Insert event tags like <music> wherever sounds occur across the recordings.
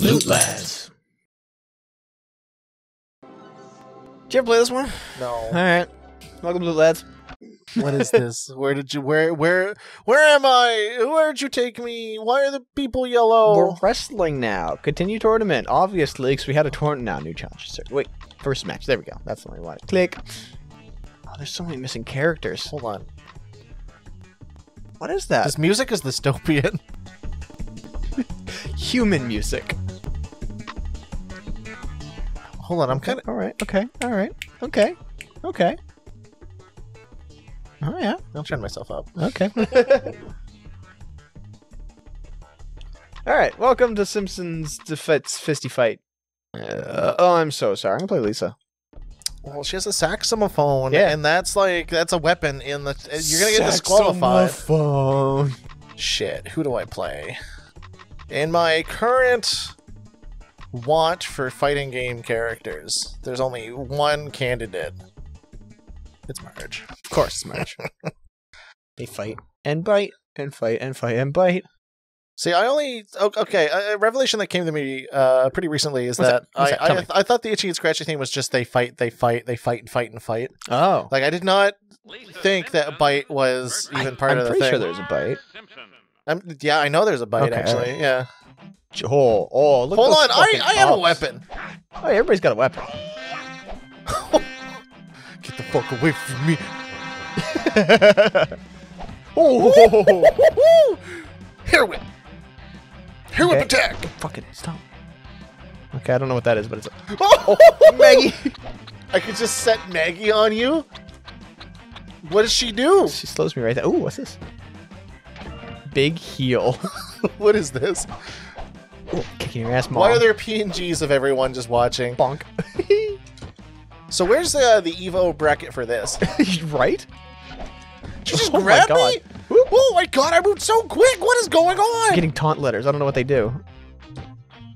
Loot Lads. Did you ever play this one? No. All right. Welcome to Loot Lads. what is this? <laughs> Where did you where where where am I? Where did you take me? Why are the people yellow? We're wrestling now. Continue tournament. Obviously, because we had a tournament now. New challenges. Sir. Wait, first match. There we go. That's the one we wanted. Click. Oh, there's so many missing characters. Hold on. What is that? This music is dystopian. <laughs> human music. Hold on, I'm kind of All right. Okay. All right. Okay. Okay. Oh yeah. I'll turn myself up. Okay. <laughs> All right. Welcome to Simpsons Defeats Fisty Fight. Uh, oh, I'm so sorry. I'm gonna play Lisa. Well, she has a saxophone, Yeah. and that's like that's a weapon in the. You're gonna get disqualified. Saxophone. Shit, who do I play? In my current watch for fighting game characters, there's only one candidate. It's Marge. Of course, Smash. <laughs> they fight and bite and fight and fight and bite. See, I only okay. A a revelation that came to me uh, pretty recently is that, that? What's I that? I, me. I thought the itchy and scratchy thing was just they fight, they fight, they fight and fight and fight. Oh, Like I did not think that bite was even part I'm of the pretty thing. sure there's a bite. I'm, yeah, I know there's a bite Okay, actually. Yeah. Oh, oh, look. Hold on, I, I have a weapon. Oh, everybody's got a weapon. <laughs> Get the fuck away from me. <laughs> oh, Hair whip. Hair whip Okay. attack. fucking stop. Okay, I don't know what that is, but it's. <laughs> Oh, oh, Maggie. I could just set Maggie on you. What does she do? She slows me right there. Ooh, what's this? Big heel. what is this? Ooh, kicking your ass, mom. Why are there PNGs of everyone just watching? bonk? <laughs> So where's the uh, the Evo bracket for this? <laughs> right? She just Oh my grabbed me. Oh my god! I moved so quick. What is going on? I'm getting taunt letters. I don't know what they do.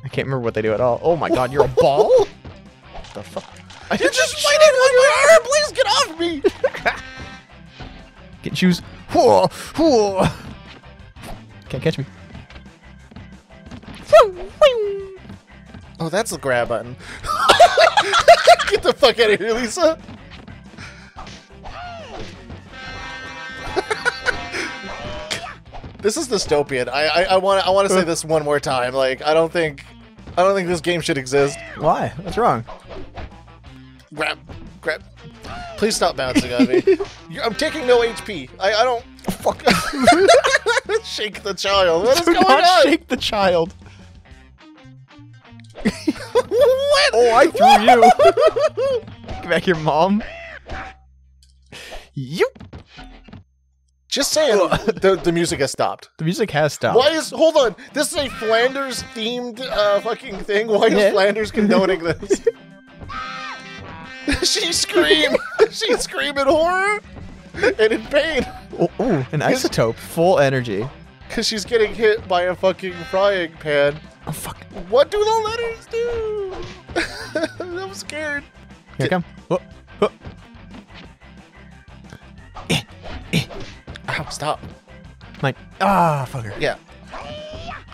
I can't remember what they do at all. Oh my god, you're a <laughs> ball? what the fuck? I You're just fighting on my arm. Please get off me. Get shoes. Whoa, whoa. Can't catch me. Oh, that's the grab button. <laughs> get the fuck out of here, Lisa. <laughs> this is dystopian. I I, want I want to say this one more time. Like I don't think I don't think this game should exist. Why? What's wrong? Grab, grab. Please stop bouncing on me. <laughs> I'm taking no HP. I I don't. Fuck. Shake the child. What is Do going not on? shake the child. What? Oh, I threw you. <laughs> Get back here, mom. You. Just saying. the the music has stopped. The music has stopped. Why is hold on? This is a Flanders themed uh, fucking thing. Why is Yeah. Flanders condoning <laughs> this? <laughs> she scream. she scream in horror and in pain Oh, ooh, an isotope, full energy. because she's getting hit by a fucking frying pan. Oh fuck! What do the letters do? <laughs> I'm scared. Here I come. Oh, oh. Eh, eh. Ow, stop. My ah, fucker. Yeah.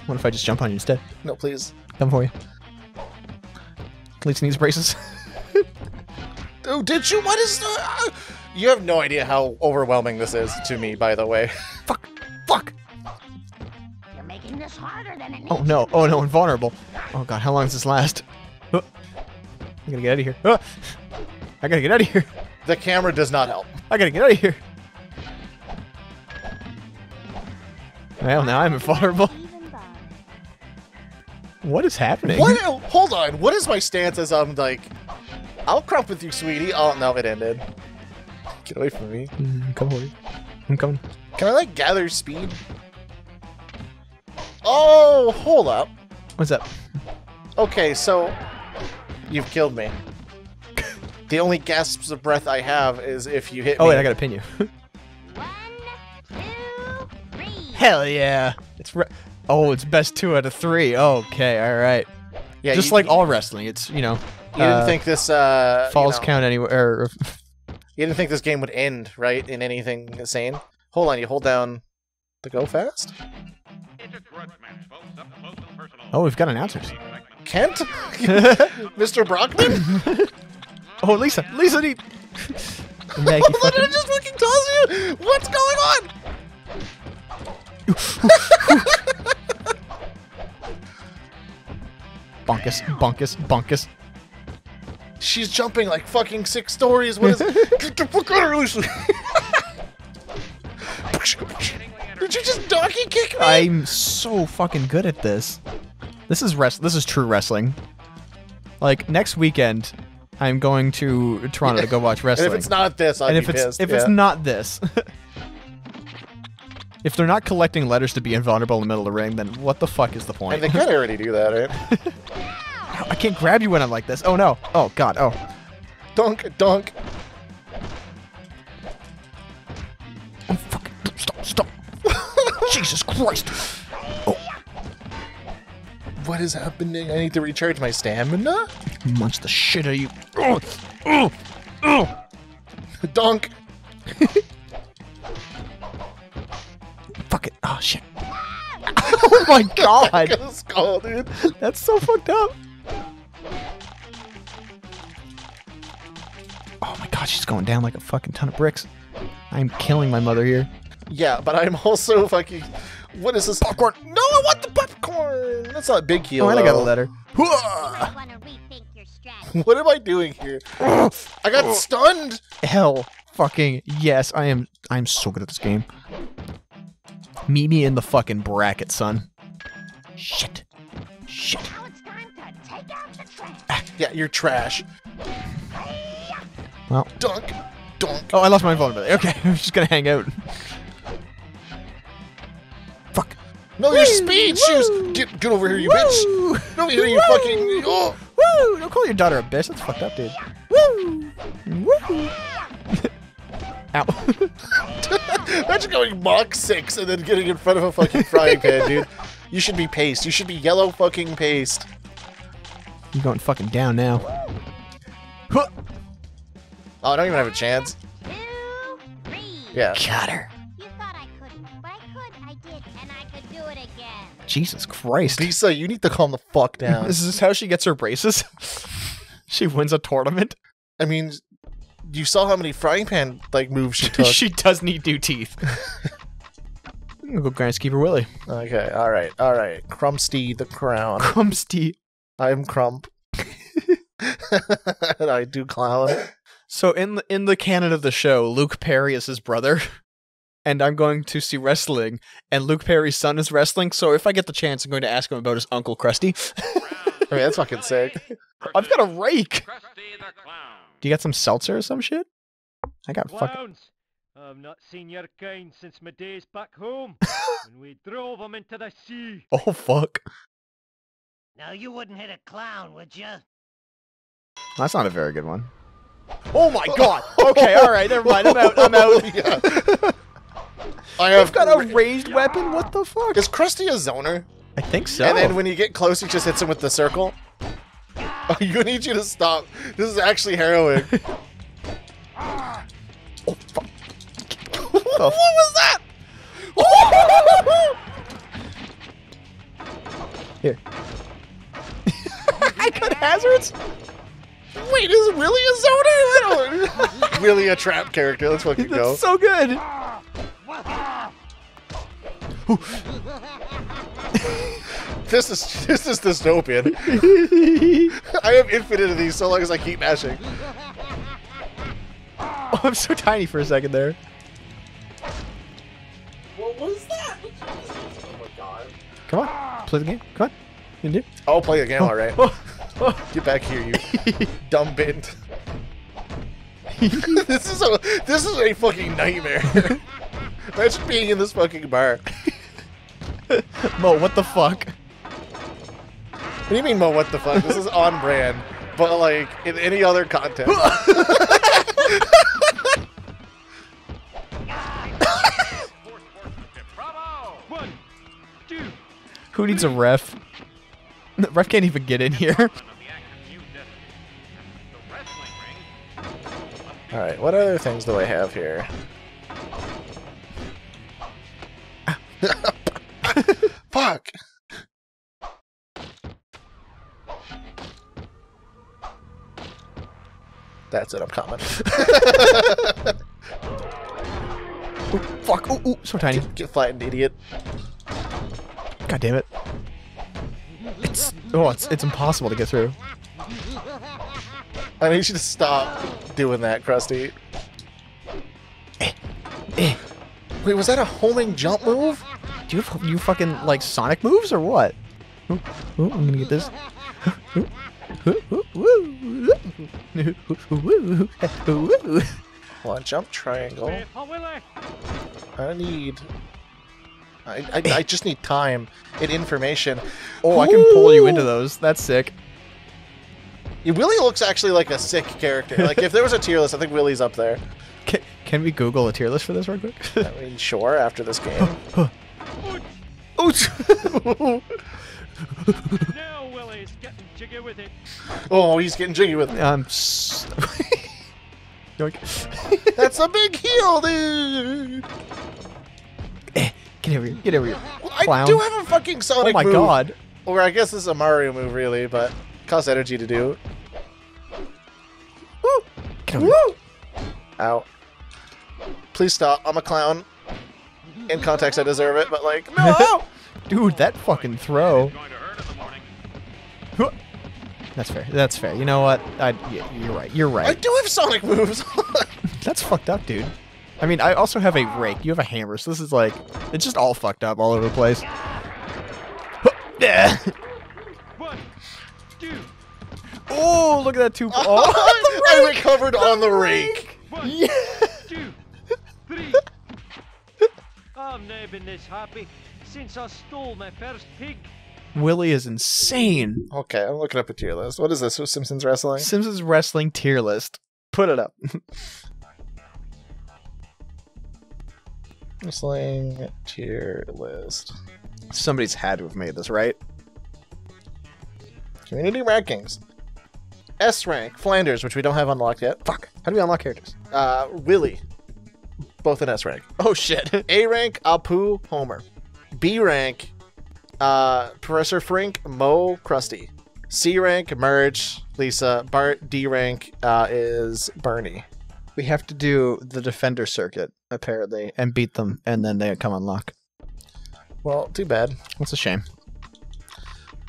What if I just jump on you instead? No, please. Come for you. Lisa needs braces. <laughs> Oh, did you? What is the? Uh, you have no idea how overwhelming this is to me. By the way. Fuck! Oh no! Oh no! Invulnerable. Oh god! How long does this last? Oh. I gotta get out of here. Uh, I gotta get out of here. The camera does not help. I gotta get out of here. Well, now I'm invulnerable. What is happening? What? Hold on. What is my stance as I'm like, I'll crop with you, sweetie. Oh, no, it ended. Get away from me. Mm, come for you. I'm mm, coming. Can I, like, gather speed? Oh, hold up. What's up? Okay, so you've killed me. The only gasps of breath I have is if you hit Oh me. wait, I gotta pin you. One, two, three. Hell yeah! It's re- oh, it's best two out of three. Okay, all right. yeah, Just you, like all wrestling, it's you know you didn't uh, think this uh you falls know, count anywhere. Or, <laughs> You didn't think this game would end right in anything insane. Hold on, you hold down the go fast. Oh, we've got announcers. Kent? <laughs> Mr. Brockman? <laughs> oh, Lisa, Lisa, need. <laughs> Maggie, Look, fucking- it just fucking tells you what's going on! bunkus, bunkus, bunkus. She's jumping like fucking six stories. What is Get the fuck out of here, Lucy! Did you just donkey kick me? I'm so fucking good at this. This is rest. This is true wrestling. Like next weekend, I'm going to Toronto to go watch wrestling. and if it's not this, I'd and if be it's pissed. if yeah. it's not this, <laughs> if they're not collecting letters to be invulnerable in the middle of the ring, then what the fuck is the point? And they kind of already do that, right? <laughs> I can't grab you when I'm like this. Oh no! Oh god! Oh! Dunk, dunk. Oh fuck! Jesus Christ! Oh. What is happening? I need to recharge my stamina? Munch the shit out of you! Oh! Oh! Oh! Dunk. Fuck it! Oh shit! <laughs> oh my god! <laughs> Let's dude. That's so fucked up. Oh my god, she's going down like a fucking ton of bricks. I'm killing my mother here. Yeah, but I'm <laughs> also fucking. What is this? Popcorn. No, I want the popcorn. That's not big heel. Oh, and I got a letter. You might want to rethink your strategy. <laughs> What am I doing here? I got <laughs> stunned. Hell, fucking yes, I am. I'm so good at this game. Meet me in the fucking bracket, son. Shit. Shit. Now it's time to take out the trash. Ah, yeah, you're trash. Well. Dunk. Dunk. Oh, I lost my vulnerability. Okay, I'm just gonna hang out. No, your speed woo. shoes. Get get over here, you bitch. No, you, you Woo! fucking. Oh. Woo! Don't call your daughter a bitch. That's fucked up, dude. Woo! Woo! Ow. <laughs> Imagine going Mach 6 and then getting in front of a fucking frying pan, dude. <laughs> You should be paste. You should be yellow fucking paste. You're going fucking down now. Huh. Oh, I don't even have a chance. Two, three. Yeah. Got her. Jesus Christ. Lisa, you need to calm the fuck <laughs> down. This is how she gets her braces. <laughs> she wins a tournament. I mean, you saw how many frying pan like moves she <laughs> took. she does need new teeth. I'm gonna go Groundskeeper Willie. okay, all right, all right. Crumpsty the crown. Crumpsty. I'm Crump. and I do clown. So in the, in the canon of the show, Luke Perry is his brother, and I'm going to see wrestling, and Luke Perry's son is wrestling. So if I get the chance, I'm going to ask him about his uncle Krusty. I mean, that's fucking sick. I've got a rake. Krusty the Clown. Do you got some seltzer or some shit? I got fucking. I've not seen your kind since my days back home, <laughs> when we drove them into the sea. Oh fuck. Now you wouldn't hit a clown, would you? That's not a very good one. Oh my god. <laughs> Okay, all right, never mind. I'm out. I'm out. <laughs> Yeah. I have I've got a ranged weapon. What the fuck? Is Krusty a zoner? I think so. And then when you get close, he just hits him with the circle. <laughs> Oh, you need you to stop. This is actually harrowing. <laughs> oh fuck. what <laughs> was that? Here. I got hazards. Wait, is Willie a zoner? I don't- Willie a trap character. Let's fucking That's go. so good. <laughs> This is this is dystopian. <laughs> I have infinite of these so long as I keep mashing. <laughs> Oh, I'm so tiny for a second there. What was that? Oh my god. Come on, play the game. Come on. You can do. it. I'll play the game, alright. Oh, oh, oh. Get back here, you dumb bint. this is a this is a fucking nightmare. Imagine being in this fucking bar. <laughs> Moe, what the fuck? What do you mean, Moe? What the fuck? This is <laughs> on brand, but like in any other content. Fourth sportsmanship. Bravo! One, two, Who needs a ref? The ref can't even get in here. of the action you destiny. The wrestling ring. All right, what other things do I have here? That's it. I'm coming. <laughs> Ooh, fuck. Ooh, ooh, so tiny. Get flattened, idiot. God damn it. It's oh, it's it's impossible to get through. I need you to stop doing that, Krusty. Eh. eh. Wait, was that a homing jump move? Do you have, you fucking like Sonic moves or what? Ooh, ooh, I'm gonna get this. <gasps> Ooh, ooh, ooh, ooh, ooh. Hold on, jump triangle. Wait for Willie. I need. I, I, I just need time and information. Oh, I can pull you into those. That's sick. Willie looks actually like a sick character. Like if there was a tier list, I think Willie's up there. Can, can we Google a tier list for this real quick? I mean, sure. After this game, <laughs> Ooh. <laughs> Now Willie's getting jiggy with it. oh, he's getting jiggy with it. um. s- <laughs> Yoink. That's a big heal, dude. Eh, Get over here. Get over here. I do have a fucking Sonic Oh my move. god. Or I guess this is a Mario move, really, but costs energy to do. Woo! Get over here. Ow. Please stop. I'm a clown. In context, I deserve it, but like, no! <laughs> Dude, that fucking throw. Going to hurt in the morning. That's fair. That's fair. You know what? I, yeah, you're right. You're right. I do have Sonic moves. <laughs> That's fucked up, dude. I mean, I also have a rake. You have a hammer, so this is like, it's just all fucked up all over the place. Yeah. One, two, Oh, look at that two. <laughs> Oh, oh. <laughs> I Oh, recovered on the rake. one, yeah. two, three. I've never this happy since I stole my first pig. Willie is insane. Okay, I'm looking up a tier list. What is this? Simpsons Wrestling? Simpsons wrestling tier list. Put it up. Wrestling tier list. Somebody's had to have made this, right? Community rankings. S rank, Flanders, which we don't have unlocked yet. Fuck. How do we unlock characters? Uh, Willie, both in S rank. Oh shit. A rank, Apu, Homer. B rank, uh, Professor Frink, Moe, Krusty. C rank, Marge, Lisa. Bart. D rank uh, is Barney. we have to do the defender circuit apparently and beat them, and then they come unlock. Well, too bad. That's a shame.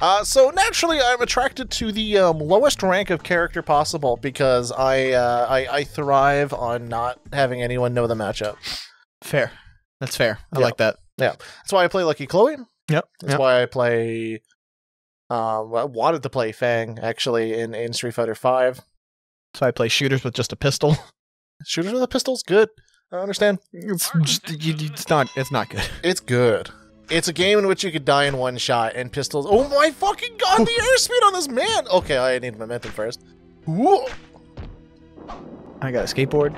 Uh, so naturally, I'm attracted to the um, lowest rank of character possible because I, uh, I I thrive on not having anyone know the matchup. Fair. That's fair. I Yeah. like that. Yeah, that's why I play Lucky Chloe. Yep. That's yep. why I play. Um, I wanted to play Fang actually in, in Street Fighter Five. So I play shooters with just a pistol. <laughs> Shooters with a pistol's good. I understand. It's just you- it's not it's not good. <laughs> It's good. It's a game in which you could die in one shot, and pistols. Oh my fucking god! The airspeed on this man. Okay, I need momentum first. Whoa! I got a skateboard.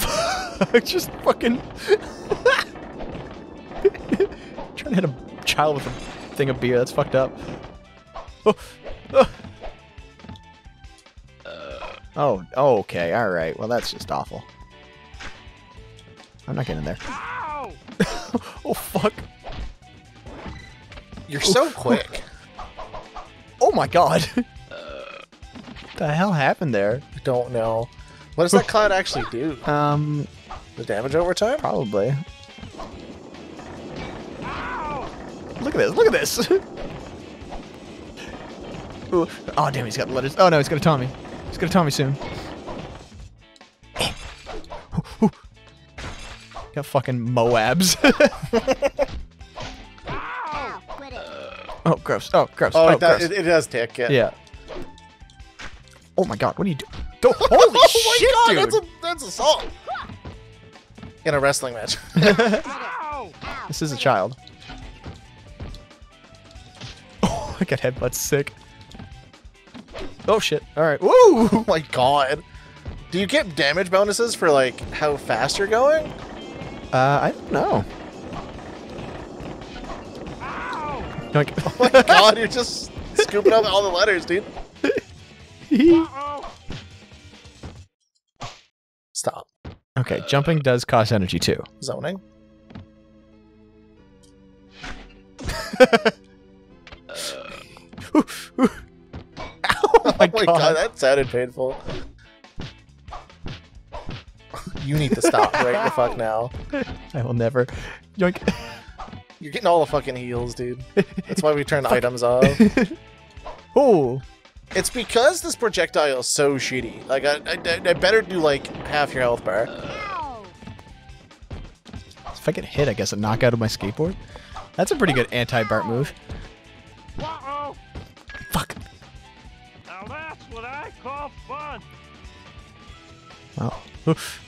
<laughs> I just fucking <laughs> hit a child with a thing of beer. That's fucked up. Oh, oh. oh, oh, okay, all right. Well, that's just awful. I'm not getting in there. <laughs> Oh fuck! You're so quick. <laughs> Oh my god! the hell happened there? I don't know. What does that cloud actually do? Um, The damage over time? probably. Look at this! Look at this! <laughs> Ooh. Oh damn, he's got the letters. Oh no, he's gonna Tommy. He's gonna Tommy soon. <gasps> got fucking Moabs. <laughs> Ow, quit it. oh gross. Oh gross. Oh, Oh, it, does, gross. it, it does tick. Yeah. yeah. Oh my god, what are you doing? <laughs> Holy oh shit, my god, dude! that's a that's assault. In a wrestling match. Ow! Ow, This is a child. I got headbutts sick. Oh shit. Alright. Woo! <laughs> oh my god. Do you get damage bonuses for like how fast you're going? Uh, I don't know. Like, <laughs> Oh my <laughs> god, you're just scooping up all the letters, dude. Stop. okay, jumping does cost energy too. Zoning. Oh my, <laughs> Oh my god, that sounded painful. You need to stop right the fuck <laughs> now. I will never. Yoink. You're getting all the fucking heals, dude. That's why we turn <laughs> items off. Oh, It's because this projectile is so shitty. Like, I, I, I better do like half your health bar. If I get hit, I guess a knockout of my skateboard. That's a pretty good anti-Bart move. Uh-oh! Fuck. Now that's what I call fun! Oh. Oof.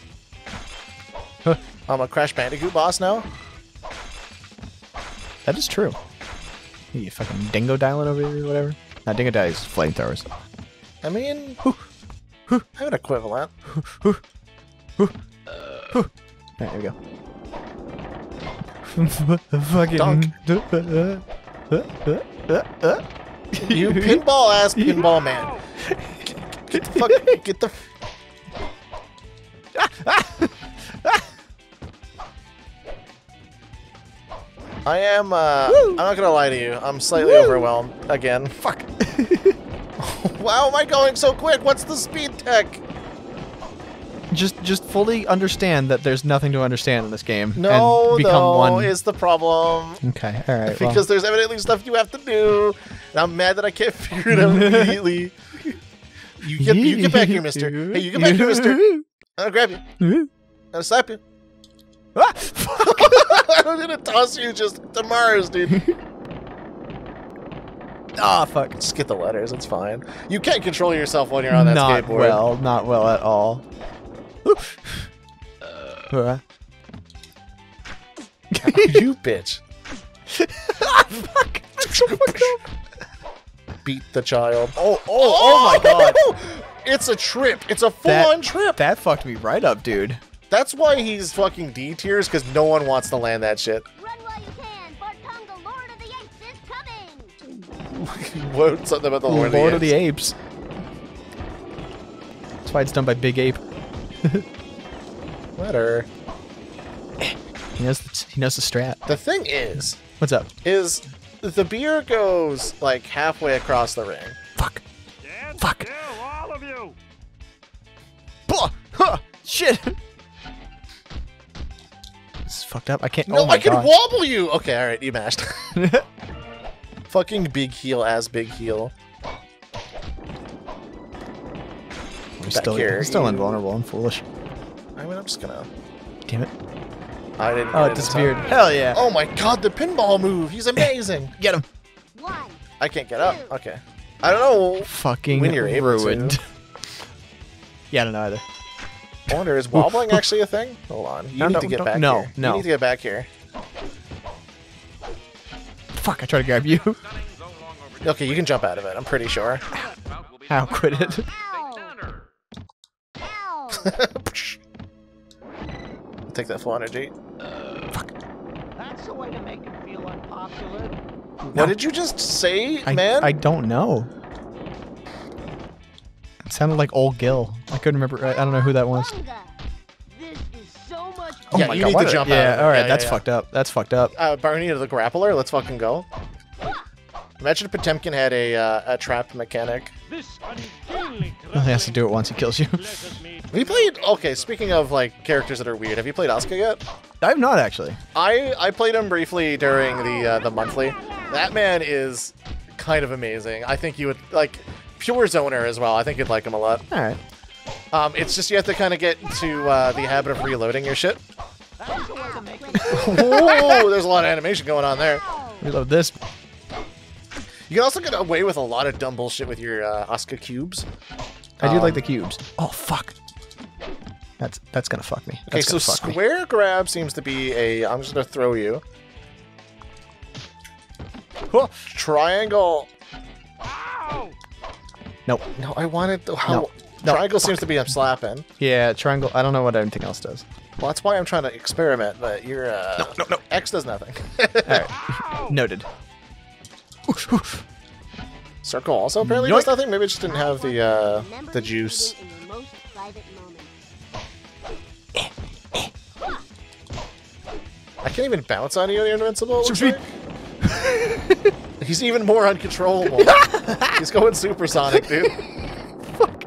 <laughs> I'm a Crash Bandicoot boss now. That is true. You fucking dingo dialing over here or whatever. Not Dingodile's flamethrowers. I mean, I have an equivalent. Alright, there we go. <laughs> Fucking Dunk. <laughs> Uh, uh, uh, You <laughs> pinball ass pinball man. Get the fuck. Get the. <laughs> I am. Uh, I'm not gonna lie to you. I'm slightly overwhelmed again. Fuck. <laughs> wow, am I going so quick? What's the speed tech? just just fully understand that there's nothing to understand in this game. No, and become though, one. is the problem. Okay, all right. Because there's evidently stuff you have to do, and I'm mad that I can't <laughs> figure it out immediately. You get, you get back here, <laughs> mister. Hey, you get back here, mister. <laughs> I'll grab you. I'll slap you. Ah, I'm gonna toss you just to Mars, dude. Ah, fuck. Just get the letters, it's fine. You can't control yourself when you're on that not skateboard. well, not well at all. <sighs> Uh, you bitch. fuck. I'm so fucked up. Beat the child. Oh, oh, oh my oh! god. <laughs> It's a trip. It's a That- full-on trip. That fucked me right up, dude. That's why he's fucking D tiers, because no one wants to land that shit. Run while you can! Bartonga, Lord of the Apes, is coming! <laughs> what? Something about the Lord, Lord of the Apes. Apes. That's why it's done by Big Ape. <laughs> Whatever. He knows the, he knows the strat. The thing is, What's up? is the beer goes like halfway across the ring. Fuck. Stand Fuck. still, all of you! Blah! Huh! Shit! This is fucked up. I can't. No, oh my I can god. wobble you. Okay, all right, you mashed. <laughs> Fucking big heel as big heel. I'm still, here, I'm still you- invulnerable and foolish. I mean, I'm just gonna. Damn it. I didn't. Oh, it disappeared. time. Hell yeah. Oh my god, the pinball move. He's amazing. <laughs> Get him. One. I can't get up. Okay. I don't know. Fucking When you're able to. ruined. <laughs> yeah, I don't know either. I wonder, is wobbling actually a thing? Hold on. You No, need no, to get back no, here. no. You need to get back here. Fuck, I tried to grab you. <laughs> Okay, you can jump out of it. I'm pretty sure. Ow, quit it. Ow! Ow! Take that full energy. That's the way to make him feel unpopular. What did you just say, I, man? I don't know. It sounded like old Gil. I couldn't remember. I I don't know who that was. This is so much Oh Yeah, my you God, need to a- jump out Yeah, all right, Yeah, that's yeah, yeah. fucked up. That's fucked up. uh, Barney the grappler. Let's fucking go. Imagine if Potemkin had a uh, a trap mechanic. This ungainly he has to do it once he kills you. Have you played? Okay, speaking of like characters that are weird, have you played Asuka yet? I've not actually. I I played him briefly during the uh, the monthly. That man is kind of amazing. I think you would like pure zoner as well. I think you'd like him a lot. All right. Um, it's just you have to kind of get into uh, the habit of reloading your shit. That's the way to make him Whoa, there's a lot of animation going on there. Reload this. You can also get away with a lot of dumb bullshit with your uh, Asuka cubes. I do Um, like the cubes. Oh fuck. That's that's gonna fuck me. Okay, so gonna me. square grab seems to be a. I'm just gonna throw you. Whoa. Triangle. Ow! Nope. No, I wanted the how. No. No, Triangle seems to be I'm slapping. Yeah, triangle. I don't know what anything else does. Well, that's why I'm trying to experiment. But your uh, No, no, no. X does nothing. <laughs> All right. Ow! <laughs> Noted. Circle also apparently does Yoink. nothing. Maybe it just didn't have the uh, Remember the this juice. Can't even bounce on you. You're invincible. like. <laughs> He's even more uncontrollable. <laughs> He's going supersonic, dude. <laughs> Fuck.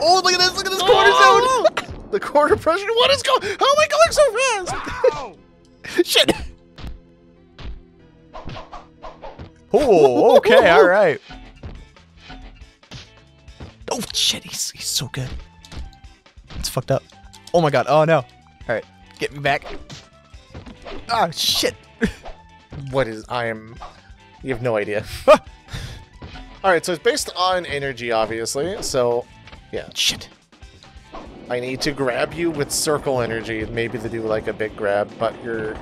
Oh, look at this! Look at this corner oh! zone! The quarter pressure. What is going? How am I going so fast? Shit. Oh, okay, all right. Oh shit, he's he's so good. It's fucked up. Oh my god. Oh no. All right, get me back. Ah shit. What is? I am. You have no idea. <laughs> All right, so it's based on energy, obviously. So Yeah. Shit. I need to grab you with circle energy, maybe to do like a big grab, but you're.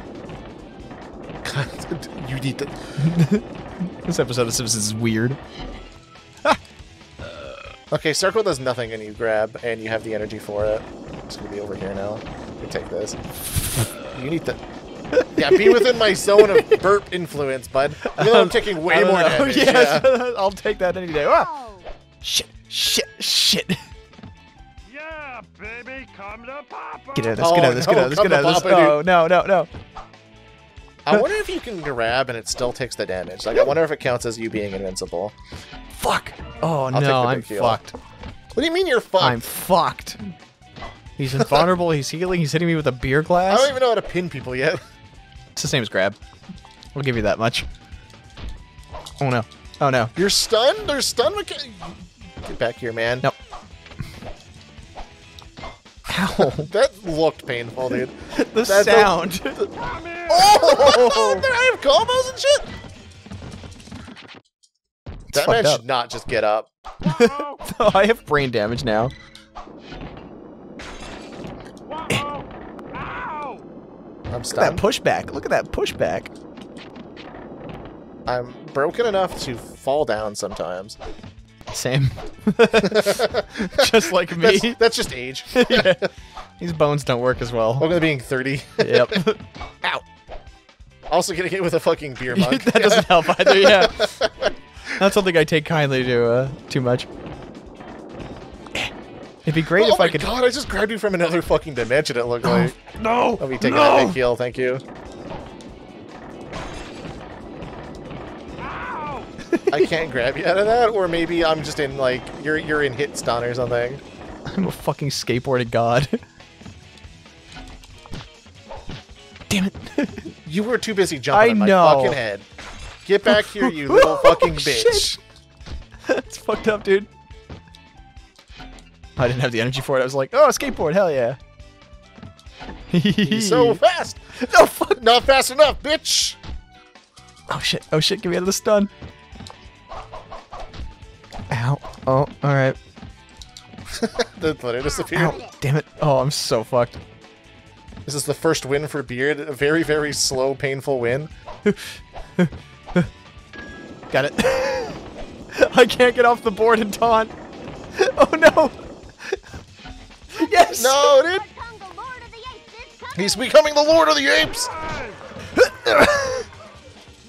<laughs> you need to. <laughs> This episode of Simpsons is weird. Okay, circle does nothing and you grab, and you have the energy for it. It's gonna be over here now. You take this. You need to. Yeah, be within my zone of burp influence, bud. Even though I'm <laughs> taking way more know. <laughs> damage. Yes, yeah. <laughs> I'll take that any day. Ah, Oh, shit, shit, shit. Yeah, baby, come to Papa. Get out of this. Get out of this. Get Oh, out of this. no, Get out of this. come to Papa, Oh no, no, no. I wonder if you can grab and it still takes the damage. Like, I wonder if it counts as you being invincible. Fuck. Oh take the no, I'm heal. fucked. What do you mean you're fucked? I'm fucked. He's invulnerable. he's healing. He's hitting me with a beer glass. I don't even know how to pin people yet. It's the same as grab. I'll give you that much. Oh no. Oh no. You're stunned? There's stun mecha- Get back here, man. Nope. <laughs> Ow. That looked painful, dude. <laughs> the That's a- sound. Come here. Oh! <laughs> I have combos and shit! That man up. should not just get up. Oh, I have brain damage now. whoa, ow! I'm Look at that pushback. Look at that pushback. I'm broken enough to fall down sometimes. Same. <laughs> Just like me. That's, that's just age. <laughs> yeah. These bones don't work as well. Welcome to being 30. Yep. <laughs> Ow. Also getting hit with a fucking beer mug. that doesn't help either. Yeah. Not something I take kindly to uh, too much. It'd be great oh if I could. My god, I just grabbed you from another fucking dimension, it looked like. No. I'll be taking no. that big heal, thank you. Ow! I can't grab you out of that, or maybe I'm just in like you're you're in hit stun or something. <laughs> I'm a fucking skateboarding god. Damn it. <laughs> You were too busy jumping I on my know. fucking head. Get back here, you little <laughs> fucking Oh, bitch. shit. It's fucked up, dude. I didn't have the energy for it. I was like, oh, skateboard, hell yeah. He's so <laughs> fast. No, fuck. Not fast enough, bitch. Oh shit, oh shit, get me out of the stun. Ow. Oh, alright. <laughs> The thunder disappeared. Ow. Damn it. Oh, I'm so fucked. This is the first win for Beard. A very, very slow, painful win. Got it. <laughs> I can't get off the board and taunt. Oh no. Yes. No, dude. Bartonga, Lord of the Apes is coming. He's becoming the Lord of the Apes.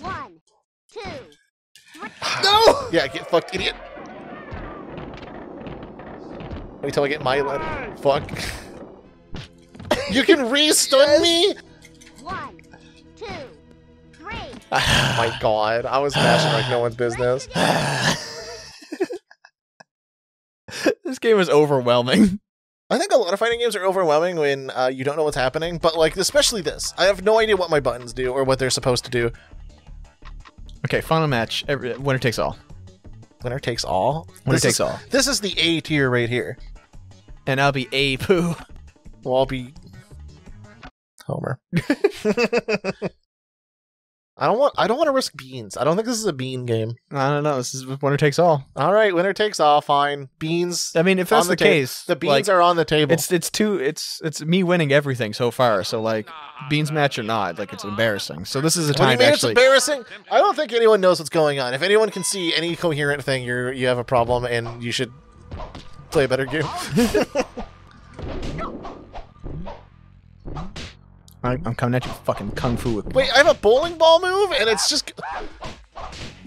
One, <laughs> two, No. Yeah, get fucked, idiot. Wait till I get my letter. Fuck. <laughs> you can <laughs> re-stun me? one, two, three. Oh my god, I was mashing like no one's business. <sighs> this game is overwhelming. I think a lot of fighting games are overwhelming when uh, you don't know what's happening, but like especially this. I have no idea what my buttons do or what they're supposed to do. Okay, final match. Every, winner takes all. Winner takes all. Winner This takes is- all. This is the A tier right here. And I'll be Apu. Well, I'll be Homer. <laughs> <laughs> I don't want. I don't want to risk beans. I don't think this is a bean game. I don't know. This is winner takes all. All right, winner takes all. Fine. Beans. I mean, if that's the, ta- case, the beans like, are on the table. It's it's two. It's it's me winning everything so far. So like, beans match or not, like it's embarrassing. So this is a What do you time to mean actually. it's embarrassing? I don't think anyone knows what's going on. If anyone can see any coherent thing, you're you have a problem, and you should play a better game. <laughs> <laughs> I, I'm coming at you, fucking kung fu. With Wait, I have a bowling ball move, and it's just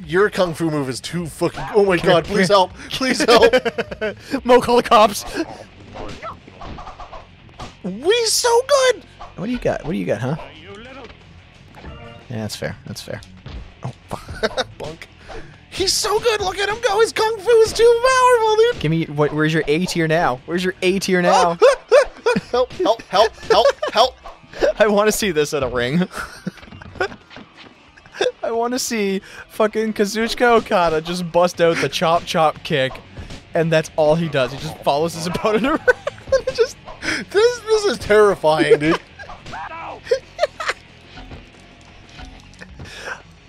your kung fu move is too fucking. Oh my god! Please help! Please help! <laughs> Moe, call the cops. we so good. What do you got? What do you got, huh? Yeah, that's fair. That's fair. Oh fuck. <laughs> Bunk. He's so good. Look at him go. His kung fu is too powerful, dude. Give me what? Where's your A tier now? Where's your A tier now? <laughs> help, help, help, help, help. <laughs> I want to see this at a ring. <laughs> I want to see fucking Kazuchika Okada just bust out the chop chop kick, and that's all he does. He just follows his opponent <laughs> around. and just This this is terrifying, dude.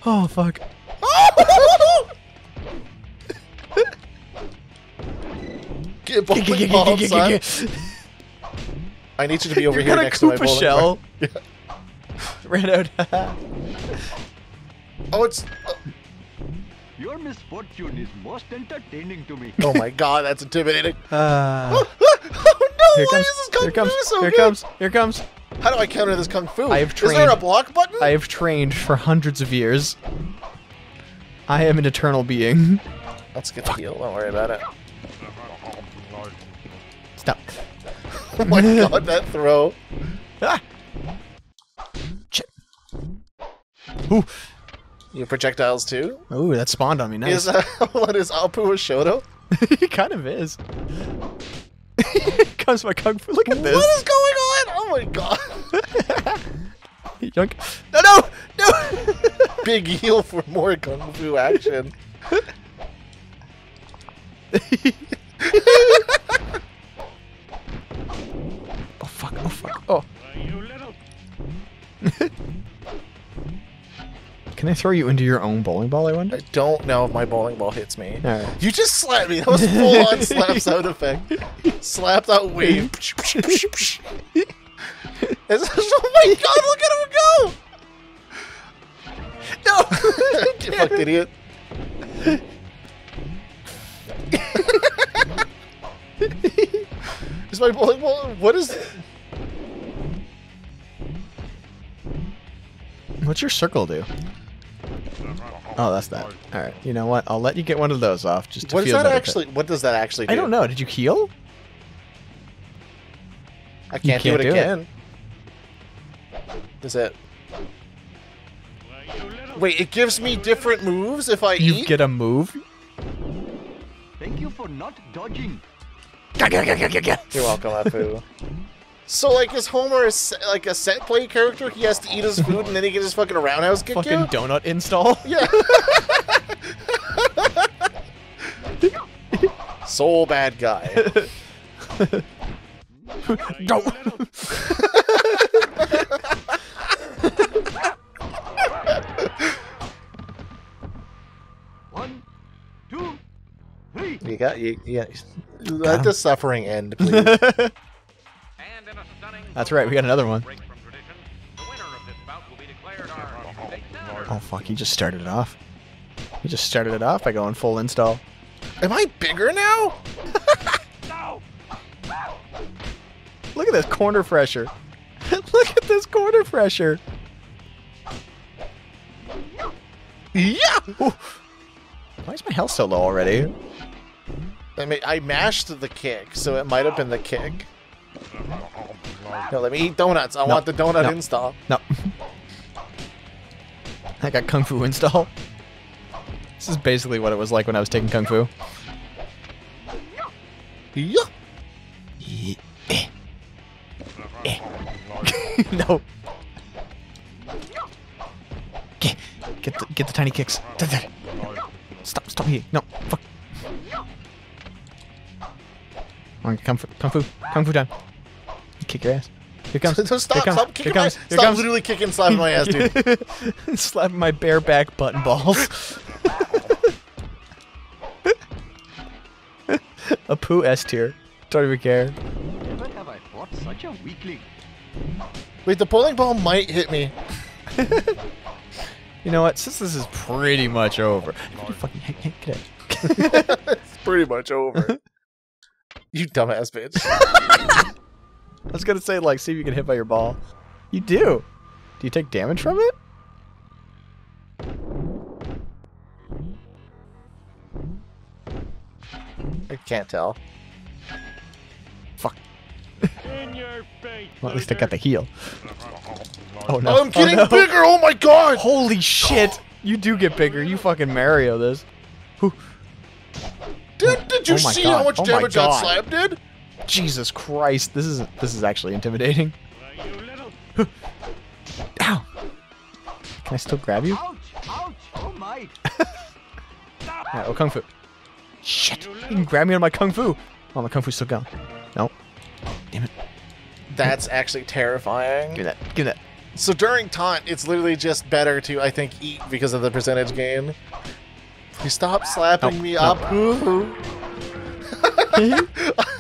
oh fuck. Get bowling ball, son. I need you to be over <laughs> You're here gonna next to my Koopa bowling shell. ball. Ran out. Oh, it's. Your misfortune is most entertaining to me. Oh my god, that's intimidating. uh, <laughs> <laughs> oh no! here Why comes. is this kung Here comes. fu so Here good? comes. Here comes. How do I counter this kung fu? I have Is there a trained- block button? I have trained for hundreds of years. I am an eternal being. Let's get the heal. Don't worry about it. Stop. <laughs> Oh my <laughs> god, that throw. Ah! Shit. Ooh. You projectiles too? Ooh, that spawned on me. Nice. Is uh, <laughs> what is Apu a Shoto? he kind of is. Comes my kung fu. Look at this. What is going on? Oh my god. Yoink. No, no, no. Big heal for more kung fu action. Fuck! Oh fuck! Oh. <laughs> Can I throw you into your own bowling ball? I wonder. I don't know if my bowling ball hits me. Right. You just slapped me. That was full on <laughs> slap sound effect. Slap that wave. <laughs> Oh my god, look at him go! No. you fucked idiot. is my bowling ball? What is. What's your circle do? Oh, that's that. All right. You know what? I'll let you get one of those off just to What does feel that better. actually. What does that actually do? I don't know. Did you heal? I can't, can't do do it it. again. Is it. Wait, it gives me different moves if I You eat? get a move. Thank you for not dodging. You're welcome, Apu. <laughs> so, like, is Homer a, like a set play character? He has to eat his food and then he gets his fucking roundhouse kick Fucking you? donut install. <laughs> Yeah. <laughs> Soul bad guy. <laughs> Don't. One, two, three. You got you. Yeah. Let the suffering end, please. That's right. We got another one. break from tradition, the winner of this bout will be declared our state senator. Oh fuck! He just started it off. He just started it off by going full install. Am I bigger now? <laughs> Look at this corner fresher. <laughs> Look at this corner fresher. Yeah. Ooh. Why is my health so low already? I mean, I mashed the kick, so it might have been the kick. No, let me eat donuts. I No, want the donut no. install. No. I got Kung Fu install. This is basically what it was like when I was taking Kung Fu. Yeah. <laughs> no. Get, get the get the tiny kicks. Stop, stop here. No, fuck. Come kung fu, kung fu, kung fu time. Kick your ass. Here comes. So <laughs> stop, Here comes. stop Here kicking it my, comes. Here stop comes. literally kicking, slapping my ass, dude. <laughs> Slapping my bare back button balls. <laughs> Apu S tier. Don't even care. Never have I fought such a weakling. Wait, the bowling ball might hit me. You know what? Since this is pretty much over. You fucking hey, hey, get out. it's pretty much over. you dumbass bitch. I was gonna say like, see if you can hit by your ball. You do. Do you take damage from it? I can't tell. Fuck. In your face. Well, at least I got the heal. <laughs> Oh no! I'm oh, getting oh, no. bigger. Oh my god. Holy shit! You do get bigger. You fucking Mario this. Whew. Dude, did you Oh see God. how much Oh damage that God. slap did? Jesus Christ, this is this is actually intimidating. Why, you little... Ow! Can I still grab you? Ouch! Ouch! Oh my! <laughs> Yeah, oh, kung fu. Shit! You can grab me on my kung fu. Oh, my kung fu's still gone. Nope. Damn it! That's actually terrifying. Give me that. Give me that. So during taunt, it's literally just better to, I think, eat because of the percentage gain. You stop slapping Nope, me nope. up. <laughs> <laughs>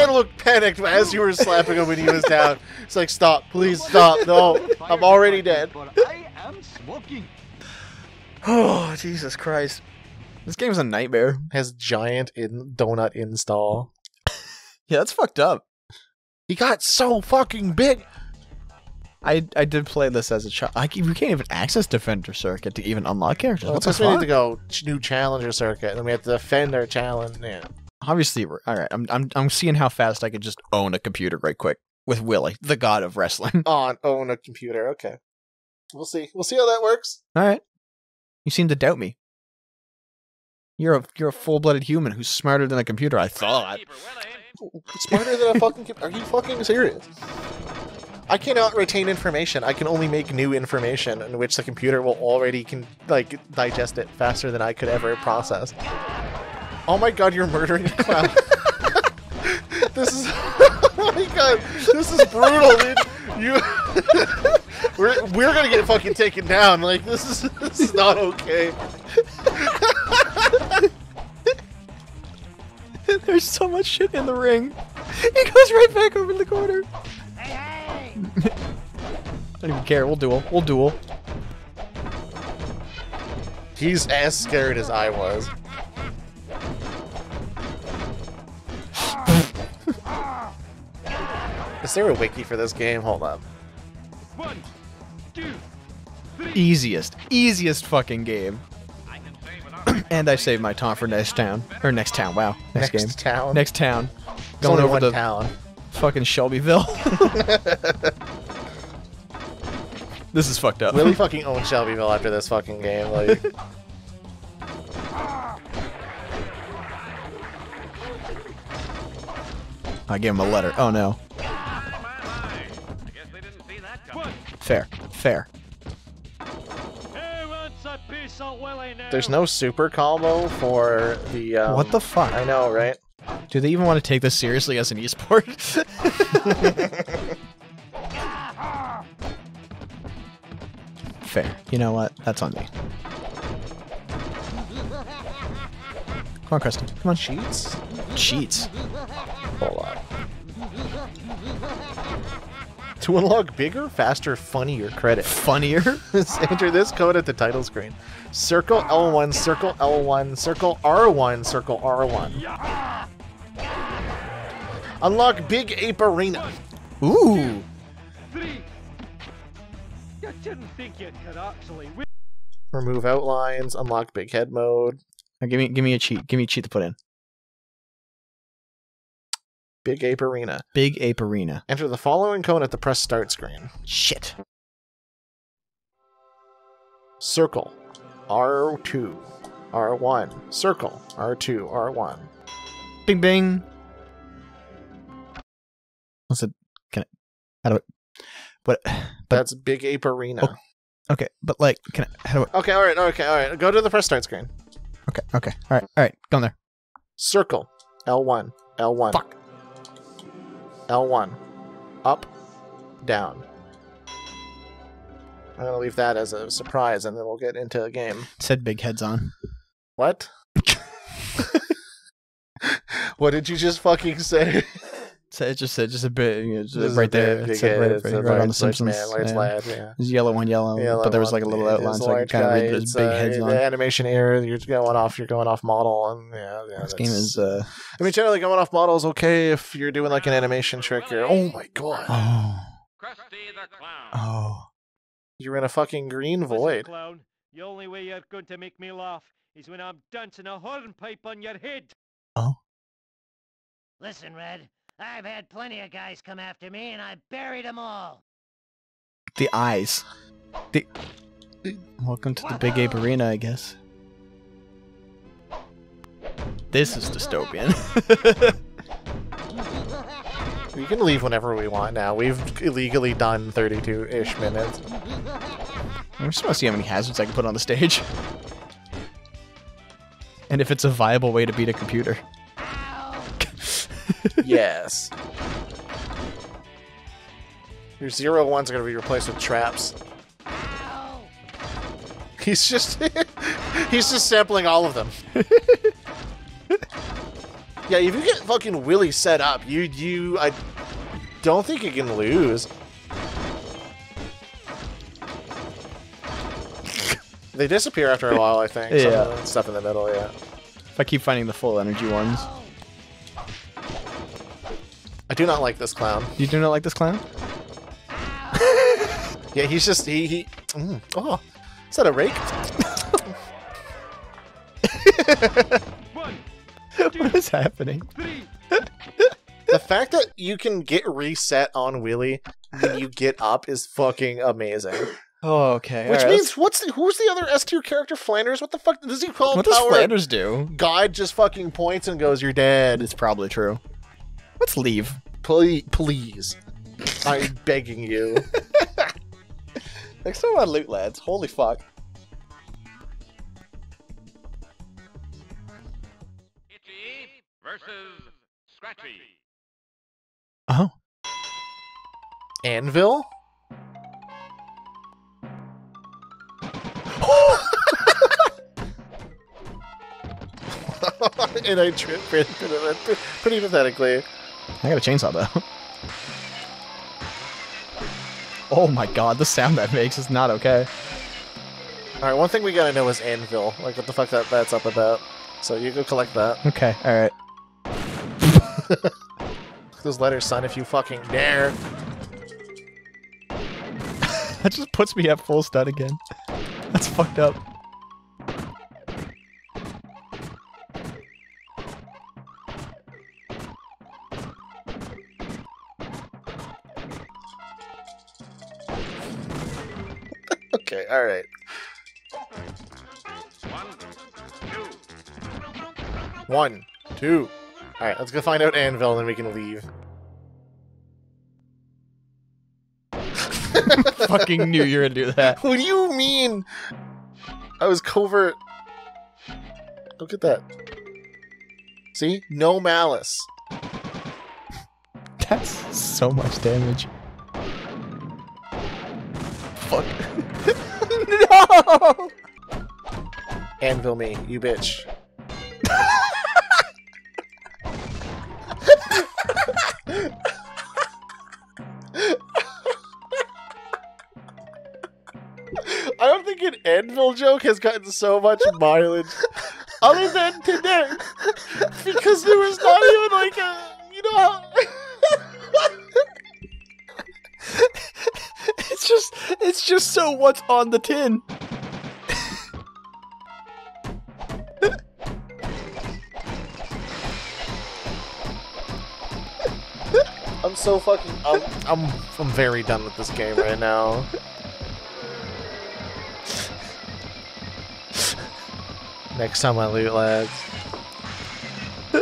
Ooh. that man looked panicked as you were slapping him when he was down. It's like, stop, please stop. No, I'm already dead. But I am smoking. Oh, Jesus Christ! This game's a nightmare. Has giant in donut install. Yeah, that's fucked up. He got so fucking big. I I did play this as a child. Like we can't even access Defender Circuit to even unlock characters. Well, what that's the we need to go new challenger circuit, and we have to defend our challenge. Yeah. Obviously, all right. I'm I'm I'm seeing how fast I could just own a computer right quick with Willie, the god of wrestling. <laughs> On own a computer. Okay. We'll see. We'll see how that works. all right. You seem to doubt me. You're a you're a full blooded human who's smarter than a computer. I thought. Keeper Willie. Eh? <laughs> Smarter than a fucking. com- Are you fucking serious? I cannot retain information. I can only make new information in which the computer will already can like digest it faster than I could ever process. Oh my god, you're murdering a clown. <laughs> this is <laughs> oh my god, this is brutal, dude. You <laughs> we're we're gonna get fucking taken down. Like this is this is not okay. There's so much shit in the ring. He goes right back over the corner. Hey, hey! I don't even care. We'll duel. We'll duel. He's as scared as I was. Is there a wiki for this game? Hold up. One, two, three. Easiest, easiest fucking game. I can say without <clears throat> And I saved my time for next town or next town. Wow, next, Next game. town. Next town. There's Going over one to town. fucking Shelbyville. <laughs> <laughs> this is fucked up. Willie <laughs> fucking own Shelbyville after this fucking game. Like, I gave him a letter. Oh no. Fair. Fair. Who wants a piece of Willie now? there's no super combo for the. Um, what the fuck? I know, right? Do they even want to take this seriously as an esport? <laughs> Fair. You know what? That's on me. Come on, Kristen. Come on. Cheats. Cheats. Hold on. <laughs> To unlock bigger, faster, funnier credit. Funnier. <laughs> Enter this code at the title screen. Circle L1, circle L1, circle R1, circle R1. Unlock Big Ape Arena. Ooh. Three. You didn't think you could actually win. Remove outlines, unlock Big Head mode. Now give me give me a cheat. Give me a cheat to put in. Big Ape Arena. Big Ape Arena. Enter the following code at the press start screen. Shit. Circle R2, R1. Circle R2, R1. Bing bing. What's it? Can I? How do I? What? But That's Big Ape Arena. Oh. okay. But like, can I? How do I? Okay, alright, okay, alright. Go to the press start screen. Okay. Okay. All right. All right. Go in there. Circle L1, L1. Fuck. L1. Up, down. I'm gonna leave that as a surprise and then we'll get into the game. Said big heads on. What? <laughs> <laughs> what did you just fucking say? So it just said just a bit, you know, just right a there. big- It big said right, it's right, a right on the large- large Simpsons. man, large yeah. lad, yeah. There's yellow one, yellow, Yeah, but there was like a little yeah, outline, so I large kind of read those it's, big uh, heads on. The animation error, you're going off, you're going off model, and yeah, yeah. This game is. uh I mean, generally going off model is okay if you're doing like an animation trick. You're, oh my god, Oh. Krusty the Clown. Oh. you're in a fucking green void. clown. The only way you're going to make me laugh is when I'm dancing a hornpipe on your head. Oh. Listen, Red, I've had plenty of guys come after me, and I buried them all. The eyes. The. Welcome to the Big Ape Arena, I guess. This is dystopian. <laughs> We can leave whenever we want now. We've illegally done 32-ish minutes. I just want to see how many hazards I can put on the stage. And if it's a viable way to beat a computer. Yes. Your zero ones are going to be replaced with traps. He's just <laughs> he's just sampling all of them. <laughs> yeah, if you get fucking Willie set up, you you I don't think you can lose. They disappear after a while, I think. Some Yeah. of the stuff in the middle, yeah. If I keep finding the full energy ones. I do not like this clown. You do not like this clown? <laughs> Yeah, he's just he he. Mm, oh, is that a rake? One, <laughs> what is happening? The fact that you can get reset on Willie when you get up is fucking amazing. Oh, okay. Which alright, means what's the, who's the other S tier character? Flanders? What the fuck does he call let's- what does? Flanders do? God just fucking points and goes, "You're dead." It's probably true. Let's leave. Please, please, I'm <laughs> begging you. Next time on Loot Lads. Holy fuck. Itchy versus Scratchy. Oh. Anvil. <gasps> <laughs> and I tripped pretty, pretty, pretty pathetically. I got a chainsaw though. <laughs> oh my god, the sound that makes is not okay. All right, one thing we gotta know is Anvil. Like, what the fuck that that's up about? So you go collect that. Okay, alright. <laughs> Those letters, son, if you fucking dare. <laughs> That just puts me at full stun again. That's fucked up. Let's go find out Anvil, and then we can leave. <laughs> Fucking knew you were gonna do that. What do you mean? I was covert. Look at that. See? No malice. <laughs> That's so much damage. Fuck. <laughs> no! Anvil me, you bitch. Anvil joke has gotten so much <laughs> mileage other than today. Because there was not even like a you know how <laughs> It's just, it's just so what's on the tin. I'm so fucking I'm I'm I'm very done with this game right now. <laughs> Next time I loot lads. <sighs>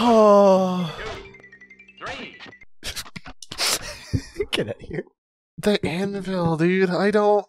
Oh, Three. <laughs> get out of here. The anvil, dude. I don't